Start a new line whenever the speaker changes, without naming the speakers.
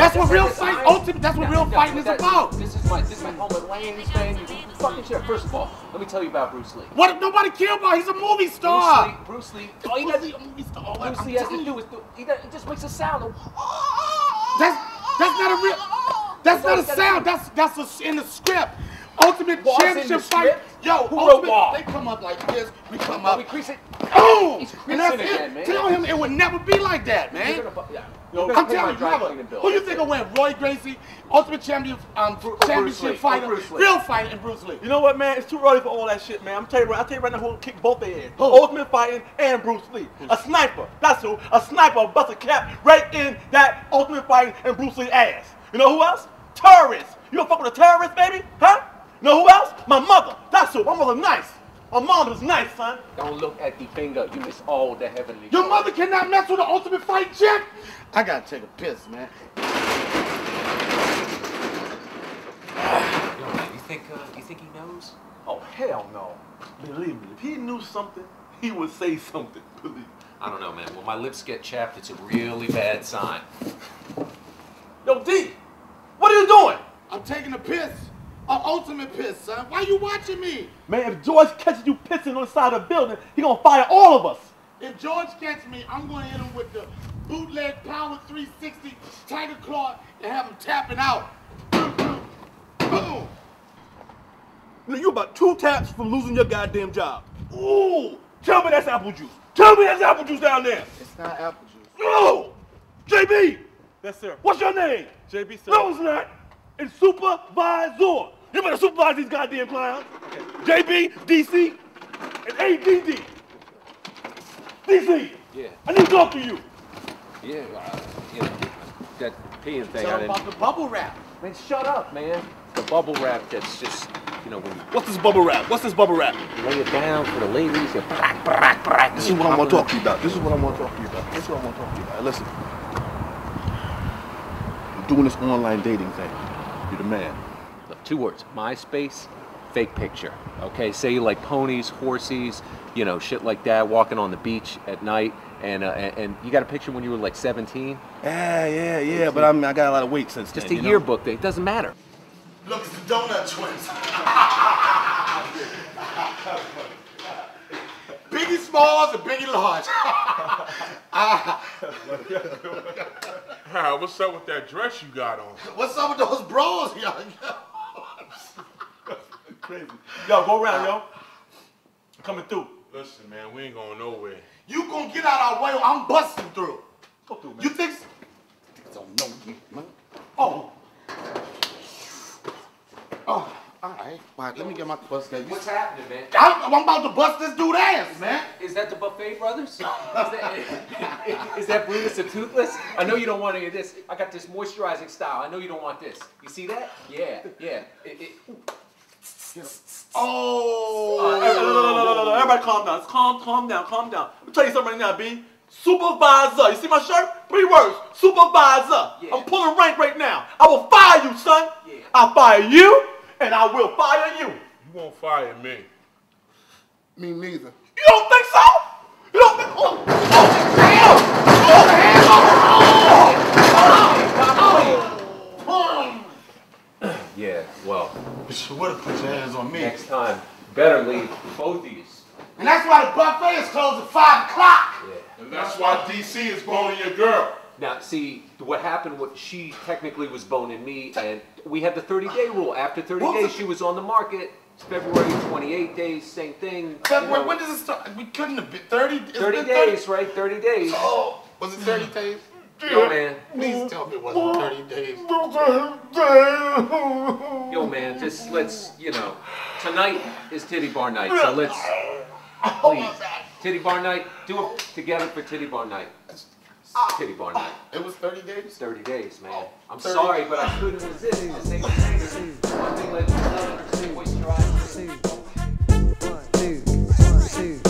That's what real fight, ultimate, that's what
No,
real
no,
fighting is
that-
about.
This is my this is my helmet lanes. You fucking shit. First of all, let me tell you about Bruce Lee.
What if nobody care about? He's a movie star. Bruce.
Lee, Bruce Lee, all he does,
He's a movie star.
Bruce Lee has to do is do, he, does, he just makes a sound.
That's that's not a real. That's not a sound. That's that's a, in the script. Ultimate
Bars
championship fight. Yo,
Who wrote
ultimate. They come up like this. We come up.
we crease it.
Boom.
He's
And that's
creasing
it.
man.
Tell him it would never be like that, man.
gonna, yeah.
Yo,
I'm
gonna pay my
telling you,
dry
brother.
cleaning.
Who you think will win? Royce Gracie, Ultimate Champion, um,
Lee.
Championship
Or
fighter,
Bruce Lee.
real fighter, and Bruce Lee.
You know what, man? It's too early for all that shit, man. I'm telling you, right- I'll tell you right now who will kick both their ass.
Who?
Ultimate Fighting and Bruce Lee. A sniper. That's who. A sniper bust a cap right in that Ultimate Fighting and Bruce Lee ass. You know who else? Terrorists. You don't fuck with a terrorist, baby? Huh? You know who else? My mother. That's who. My mother's nice. My mom is nice, son.
Don't look at the finger. You miss all the heavenly.
Your
glory.
mother cannot mess with the Ultimate Fight champ. I gotta take a piss, man.
Yo, man, you think uh, you think he knows?
Oh, hell no. Believe me, if he knew something, he would say something. Believe me.
I don't know, man. When my lips get chapped, it's a really bad sign.
Yo, D, what are you doing?
I'm taking a piss. An ultimate piss, son. Why you watching me?
Man, if George catches you pissing on the side of the building, he gonna fire all of us.
If George catches me, I'm gonna hit him with the bootleg power 360 Tiger Claw and have him tapping out. Boom.
Boom. You about two taps from losing your goddamn job. Ooh, tell me that's apple juice. Tell me that's apple juice down there.
It's not apple juice.
No, JB.
Yes, sir.
What's your name?
JB, sir.
No, it's not. It's supervisor. You better supervise these goddamn clowns. JB, DC, and ADD. DC.
Yeah.
I need to talk to you.
Yeah, uh, you know, that peeing thing.
Tell
I
him
didn't.
about the bubble wrap.
Man, shut up, man. The bubble wrap that's just, you know, when you
What's this bubble wrap? What's this bubble wrap?
lay it down for the ladies, you brack, brack, brack.
This is what I'm going to talk to you about. This is what I'm going to talk to you about. This is what I'm going to talk to you about. Listen. You're doing this online dating thing. You're the man.
Look, two words. MySpace, fake picture. Okay, say you like ponies, horses, you know, shit like that, walking on the beach at night, and uh, and, and you got a picture when you were like 17.
Yeah, yeah, yeah. But I mean, I got a lot of weight since
Just
then.
a
you know?
yearbook. Thing. It doesn't matter.
Look, it's the donut twins. Biggie Smalls and Biggie Large.
What's up with that dress you got on?
what's up with those bros, yo?
Crazy. Yo, go around, yo. Coming through.
Listen, man, we ain't going nowhere.
You gonna get out our way or I'm busting through.
Go through, man.
You think? Niggas don't know you, man. Oh. Oh, all right. All right, let me get my bust that.
What's happening, man?
I'm, I'm about to bust this dude ass, man.
Is that the Buffet Brothers? Is that, is that Brutus the Toothless? I know you don't want any of this. I got this moisturizing style. I know you don't want this. You see that? Yeah, yeah. It, it,
Oh.
Hey, no, no, no, no, no, no. Everybody calm down. Calm, calm down, calm down. Let me tell you something right now, B. Supervisor. You see my shirt? Three words. Supervisor.
Yeah.
I'm pulling rank right now. I will fire you, son.
Yeah.
I'll fire you, and I will fire you.
You won't fire me.
Me neither.
You don't think so? You don't think? Oh, oh damn!
yeah, well,
What if put your hands on me?
next time, better leave both of you.
And that's why the buffet is closed at five o'clock.
Yeah.
And that's why DC is boning your girl.
Now, see, what happened was she technically was boning me, and we had the 30 day rule. After 30
What was
days,
it?
she was on the market. It's February 28 days, same thing.
February, when does it start? We couldn't have been 30. it's
30
been
days, right? 30 days.
Oh, was it 30 days?
Yo, man.
Please tell me it wasn't 30 days.
Yo, man, just let's, you know, tonight is Titty Bar Night, so let's, oh, please, Titty Bar Night, do it together for Titty Bar Night. Titty Bar Night. Oh.
It was 30 days?
30 days, man. Oh, I'm
30
sorry, but I couldn't resist the same thing. One thing led to another, moisturizer.
And it